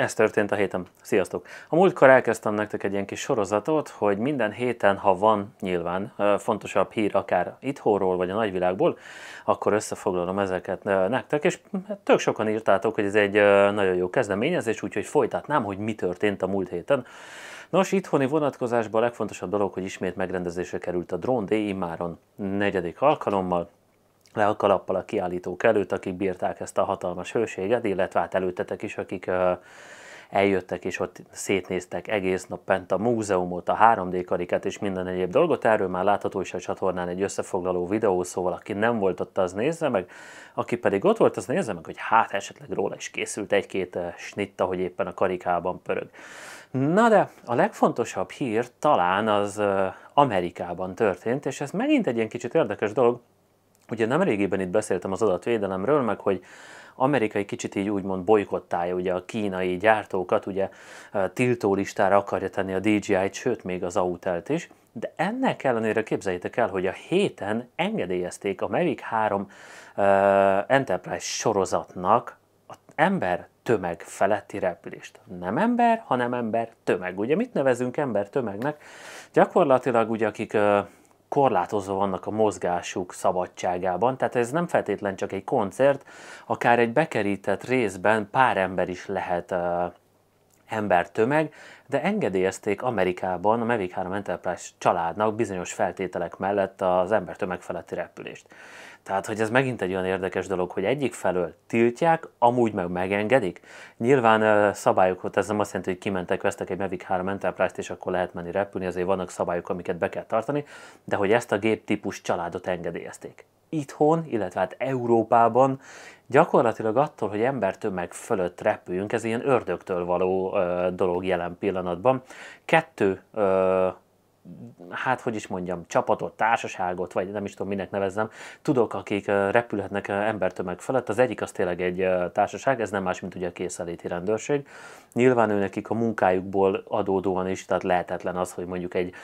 Ez történt a héten. Sziasztok! A múltkor elkezdtem nektek egy ilyen kis sorozatot, hogy minden héten, ha van nyilván fontosabb hír akár itthonról vagy a nagyvilágból, akkor összefoglalom ezeket nektek, és hát tök sokan írtátok, hogy ez egy nagyon jó kezdeményezés, úgyhogy folytatnám, hogy mi történt a múlt héten. Nos, itthoni vonatkozásban a legfontosabb dolog, hogy ismét megrendezésre került a Drone Day immáron negyedik alkalommal, le a kalappal a kiállítók előtt, akik bírták ezt a hatalmas hőséget, illetve hát előttetek is, akik eljöttek és ott szétnéztek egész nap bent a múzeumot, a 3D karikát és minden egyéb dolgot. Erről már látható is a csatornán egy összefoglaló videó, szóval aki nem volt ott, az nézze meg. Aki pedig ott volt, az nézze meg, hogy hát esetleg róla is készült egy-két snitta, hogy éppen a karikában pörög. Na de a legfontosabb hír talán az Amerikában történt, és ez megint egy ilyen kicsit érdekes dolog, Ugye nem régében itt beszéltem az adatvédelemről, meg hogy Amerika egy kicsit így úgymond bolykottálja ugye a kínai gyártókat, ugye tiltó listára akarja tenni a DJI-t, sőt még az Autelt is, de ennek ellenére képzeljétek el, hogy a héten engedélyezték a Mavic 3 uh, Enterprise sorozatnak az ember tömeg feletti repülést. Nem ember, hanem ember tömeg. Ugye mit nevezünk ember tömegnek? Gyakorlatilag ugye akik uh, korlátozva vannak a mozgásuk szabadságában, tehát ez nem feltétlen csak egy koncert, akár egy bekerített részben pár ember is lehet uh, embertömeg, de engedélyezték Amerikában a Mavic 3 Enterprise családnak bizonyos feltételek mellett az embertömeg feletti repülést. Tehát, hogy ez megint egy olyan érdekes dolog, hogy egyik felől tiltják, amúgy meg megengedik. Nyilván szabályokat, ez nem azt jelenti, hogy kimentek, vesztek egy Mavic 3 Enterprise-t, és akkor lehet menni repülni, azért vannak szabályok, amiket be kell tartani, de hogy ezt a géptípus családot engedélyezték. Itthon, illetve hát Európában gyakorlatilag attól, hogy embertömeg fölött repüljünk, ez ilyen ördögtől való ö, dolog jelen pillanatban. Kettő ö, hát hogy is mondjam, csapatot, társaságot, vagy nem is tudom minek nevezzem, tudok, akik repülhetnek embertömeg felett. Az egyik az tényleg egy társaság, ez nem más, mint ugye a készeléti rendőrség. Nyilván ő nekik a munkájukból adódóan is, tehát lehetetlen az, hogy mondjuk egy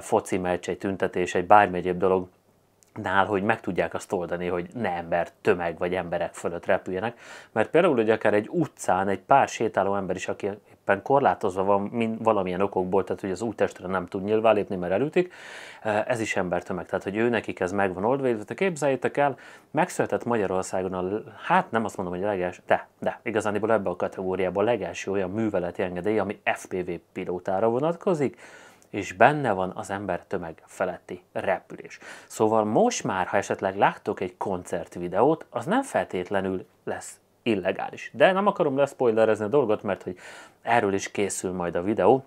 foci meccs, egy tüntetés, egy bármi egyéb dolog nál, hogy meg tudják azt oldani, hogy ne ember tömeg vagy emberek fölött repüljenek. Mert például, hogy akár egy utcán egy pár sétáló ember is, aki éppen korlátozva van min, valamilyen okokból, tehát hogy az útestre nem tud nyilván lépni, mert elütik, eh, ez is embertömeg, tehát hogy ő nekik ez megvan oldva, illetve képzeljétek el, megszületett Magyarországon a, hát nem azt mondom, hogy a legelső, de, de igazániból ebbe a kategóriában a legelső olyan műveleti engedély, ami FPV pilótára vonatkozik, és benne van az ember tömeg feletti repülés. Szóval most már, ha esetleg láttok egy koncertvideót, az nem feltétlenül lesz illegális. De nem akarom leszpoilerezni a dolgot, mert hogy erről is készül majd a videó.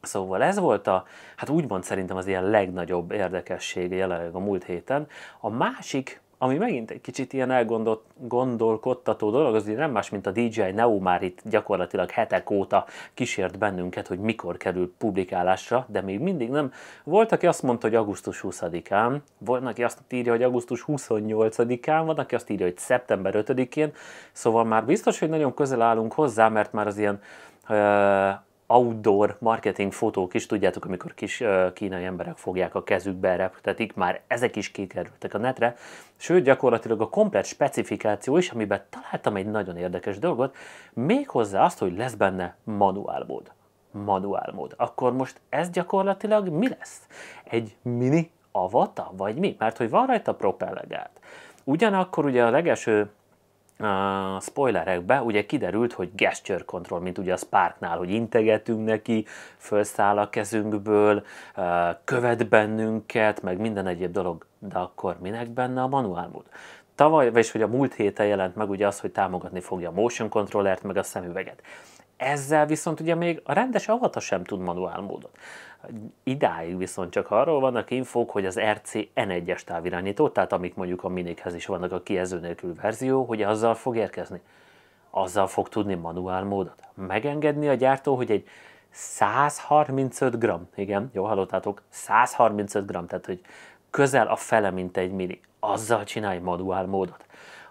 Szóval ez volt a, hát úgymond szerintem az ilyen legnagyobb érdekessége jelenleg a múlt héten. A másik ami megint egy kicsit ilyen elgondolkodtató dolog, az nem más, mint a DJI Neo már itt gyakorlatilag hetek óta kísért bennünket, hogy mikor kerül publikálásra, de még mindig nem. Volt, aki azt mondta, hogy augusztus 20-án, volt, aki azt írja, hogy augusztus 28-án, van, aki azt írja, hogy szeptember 5-én, szóval már biztos, hogy nagyon közel állunk hozzá, mert már az ilyen outdoor marketing fotók is, tudjátok, amikor kis kínai emberek fogják a kezükbe reptetik, már ezek is kikerültek a netre, sőt gyakorlatilag a komplet specifikáció is, amiben találtam egy nagyon érdekes dolgot, méghozzá azt, hogy lesz benne manuál mód. Manuál mód. Akkor most ez gyakorlatilag mi lesz? Egy mini avata, vagy mi? Mert hogy van rajta propellegát. Ugyanakkor ugye a legelső a spoilerekbe ugye kiderült, hogy gesture control, mint ugye a Sparknál, hogy integetünk neki, felszáll a kezünkből, követ bennünket, meg minden egyéb dolog. De akkor minek benne a manuál mód? Tavaly, vagyis hogy a múlt héten jelent meg ugye az, hogy támogatni fogja a motion controllert, meg a szemüveget. Ezzel viszont ugye még a rendes avata sem tud manuál módot. Idáig viszont csak arról vannak infók, hogy az RC N1-es távirányító, tehát amik mondjuk a minikhez is vannak a kijelző nélkül verzió, hogy azzal fog érkezni. Azzal fog tudni manuál módot. Megengedni a gyártó, hogy egy 135 g, igen, jó hallottátok, 135 g, tehát hogy közel a fele, mint egy mini. Azzal csinálj manuál módot.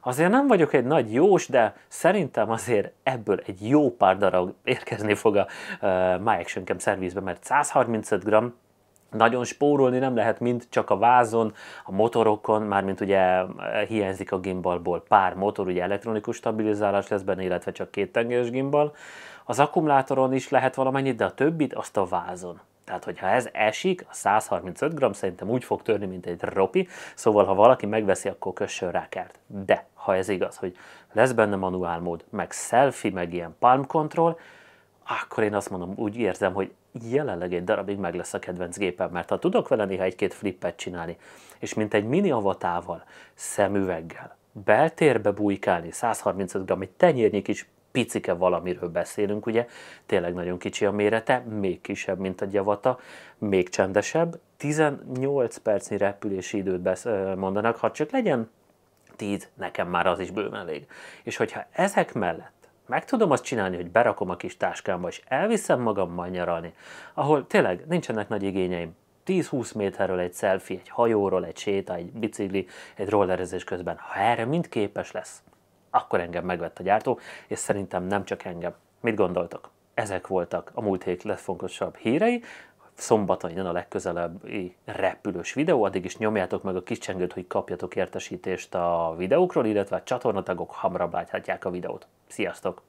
Azért nem vagyok egy nagy jós, de szerintem azért ebből egy jó pár darab érkezni fog a uh, My Action Cam szervizbe, mert 135 g nagyon spórolni nem lehet mind csak a vázon, a motorokon, mármint ugye hiányzik a gimbalból pár motor, ugye elektronikus stabilizálás lesz benne, illetve csak két tengelyes gimbal, Az akkumulátoron is lehet valamennyit, de a többit azt a vázon. Tehát, hogyha ez esik, a 135 g szerintem úgy fog törni, mint egy ropi, szóval ha valaki megveszi, akkor kössön rá kárt. De, ha ez igaz, hogy lesz benne manuál mód, meg selfie, meg ilyen palm control, akkor én azt mondom, úgy érzem, hogy jelenleg egy darabig meg lesz a kedvenc gépem, mert ha tudok vele néha egy-két flippet csinálni, és mint egy mini avatával, szemüveggel, beltérbe bujkálni, 135 g, egy tenyérnyi kis picike valamiről beszélünk, ugye, tényleg nagyon kicsi a mérete, még kisebb, mint a gyavata, még csendesebb, 18 percnyi repülési időt besz- mondanak, ha csak legyen 10, nekem már az is bőven elég. És hogyha ezek mellett meg tudom azt csinálni, hogy berakom a kis táskámba, és elviszem magammal nyaralni, ahol tényleg nincsenek nagy igényeim. 10-20 méterről egy selfie, egy hajóról, egy séta, egy bicikli, egy rollerezés közben. Ha erre mind képes lesz, akkor engem megvett a gyártó, és szerintem nem csak engem. Mit gondoltok? Ezek voltak a múlt hét legfontosabb hírei. Szombaton jön a legközelebbi repülős videó, addig is nyomjátok meg a kis csengőt, hogy kapjatok értesítést a videókról, illetve a csatornatagok hamarabb láthatják a videót. Sziasztok!